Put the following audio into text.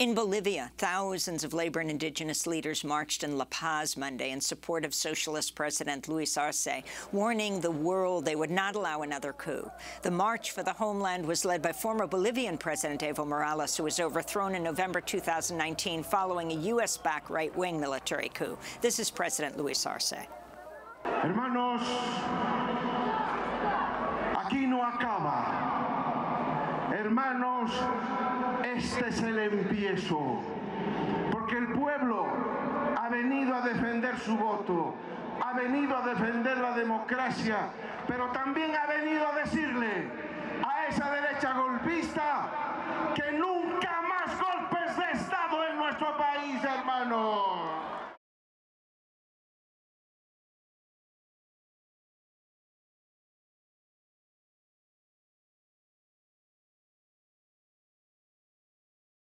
In Bolivia, thousands of labor and indigenous leaders marched in La Paz Monday in support of socialist President Luis Arce, warning the world they would not allow another coup. The March for the Homeland was led by former Bolivian President Evo Morales, who was overthrown in November 2019 following a U.S.-backed right-wing military coup. This is President Luis Arce. Hermanos, aquí no acaba. Hermanos, este es el empiezo, porque el pueblo ha venido a defender su voto, ha venido a defender la democracia, pero también ha venido a decirle a esa derecha golpista que nunca más golpes de Estado en nuestro país, hermanos.